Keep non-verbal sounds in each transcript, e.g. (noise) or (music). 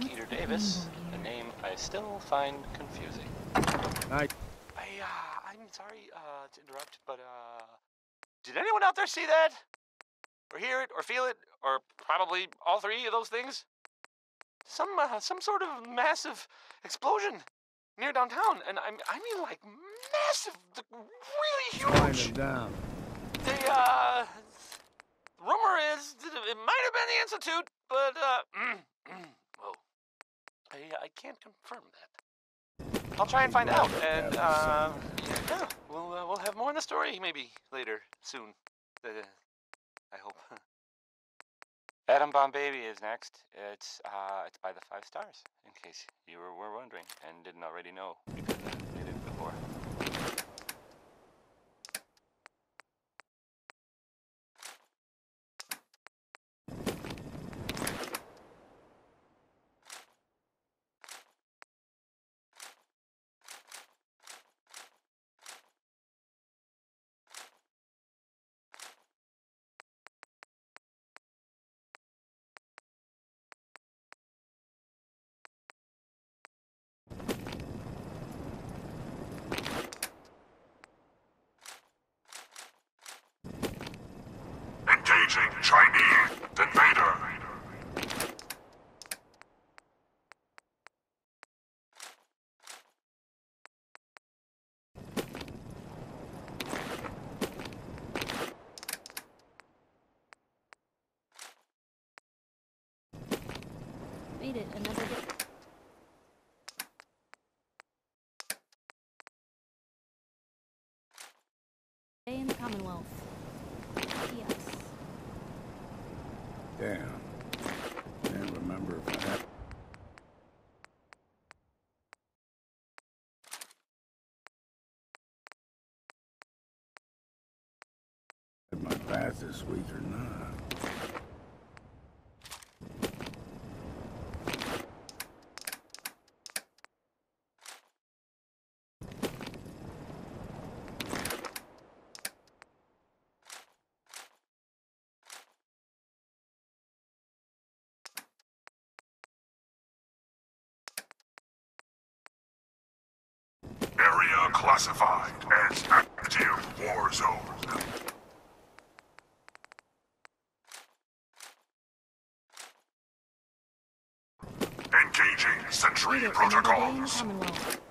Skeeter Davis, a name I still find confusing. I... I, uh, I'm sorry, uh, to interrupt, but, uh, did anyone out there see that? Or hear it, or feel it, or probably all three of those things? Some, uh, some sort of massive explosion near downtown, and I, I mean, like, massive, really Wind huge. down. The, uh, rumor is that it might have been the Institute, but, uh. (clears throat) I, I can't confirm that. I'll try and find out, and, uh, yeah, we'll, uh, we'll have more in the story maybe later, soon. Uh, I hope. (laughs) Atom Bomb Baby is next. It's, uh, it's by the Five Stars, in case you were, were wondering and didn't already know, because I did before. Engaging Chinese invader. Made it another day. In the Commonwealth. Damn. Can't remember if I had my bath this week or not. Classified as active war zone. Engaging sentry Made it another day in the protocols.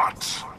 Commonwealth.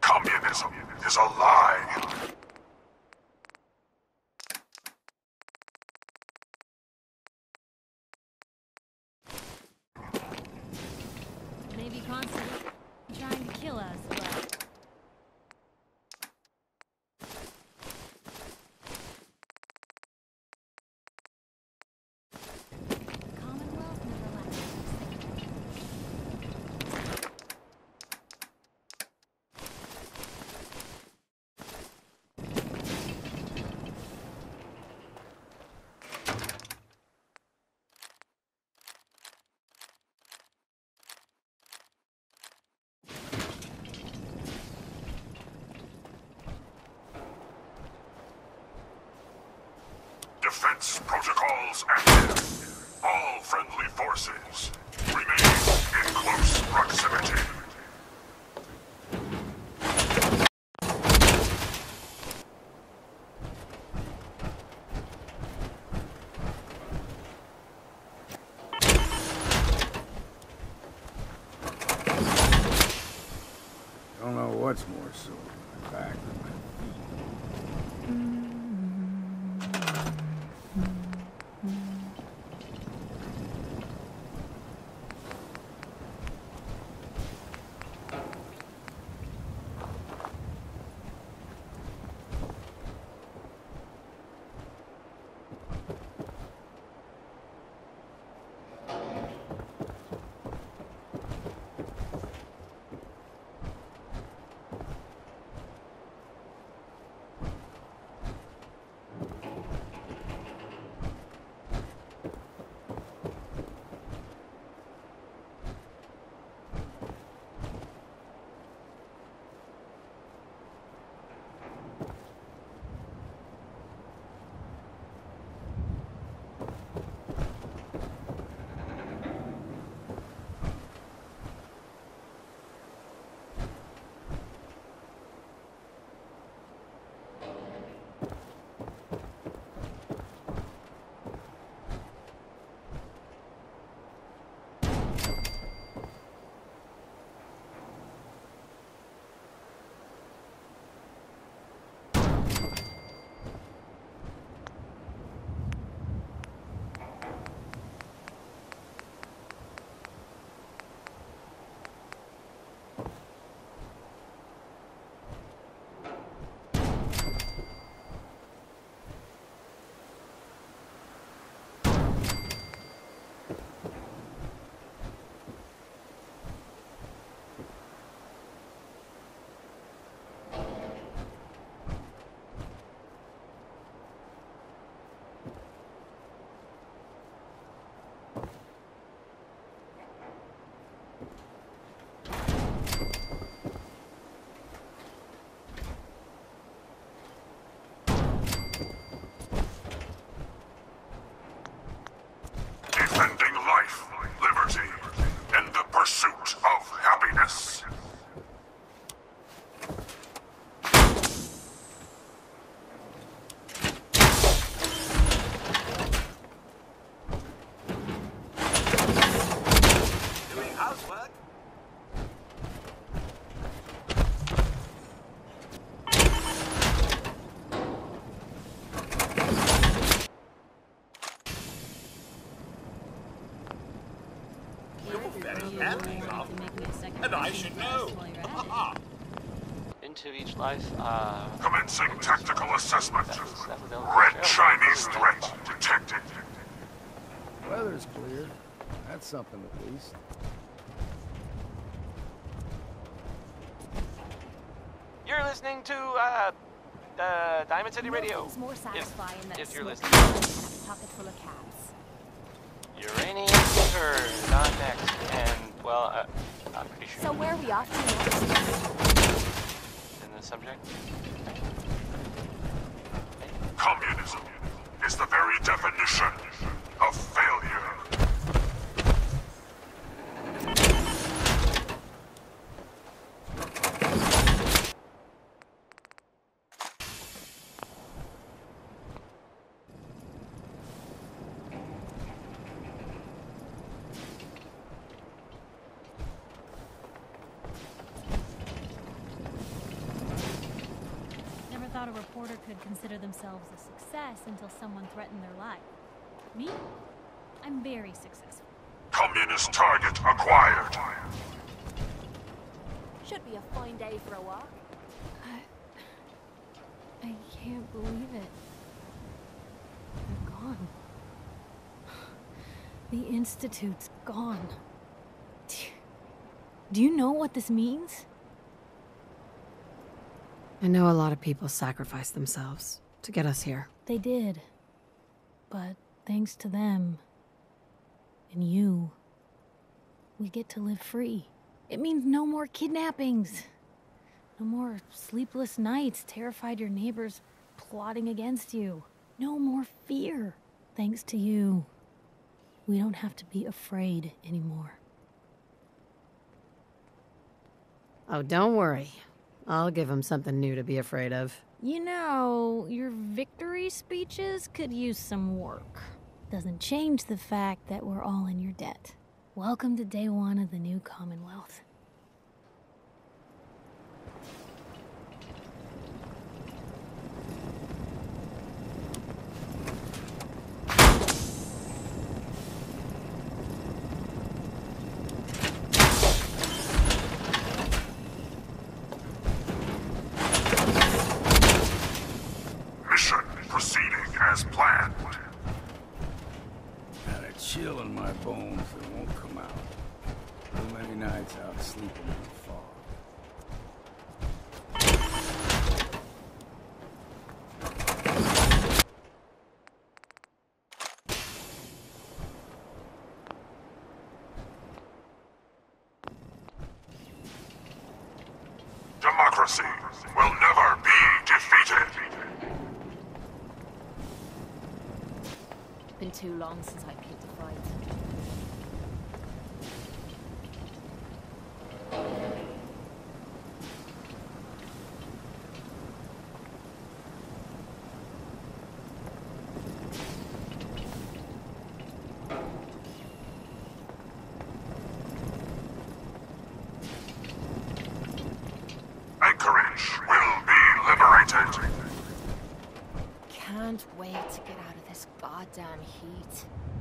Communism is a lie. Defense protocols active. All friendly forces a second And I should know. while you're at it. Ha Into each life, uh. Commencing tactical assessment. Red Chinese threat detected. Weather's clear. That's something at least. You're listening to, uh. Uh, Diamond City Radio. Nothing's more satisfying than if you're smoky listening. Joint and a pocket full of cats. Uranium fever, not next. And, well, uh, I'm pretty sure. So where are we off to? In the subject? Communism is the very definition of failure. Thought a reporter could consider themselves a success until someone threatened their life. Me? I'm very successful. Communist target acquired. Should be a fine day for a walk. I. I can't believe it. They're gone. The Institute's gone. Do you know what this means? I know a lot of people sacrificed themselves to get us here. They did. But thanks to them and you, we get to live free. It means no more kidnappings. No more sleepless nights, terrified your neighbors plotting against you. No more fear. Thanks to you, we don't have to be afraid anymore. Oh, don't worry. I'll give him something new to be afraid of. You know, your victory speeches could use some work. Doesn't change the fact that we're all in your debt. Welcome to day one of the new Commonwealth. Mission proceeding as planned. Got a chill in my bones that won't come out. Too many nights out sleeping in the fog. Democracy will never be defeated. Been too long since I picked a fight. Anchorage will be liberated. Goddamn heat.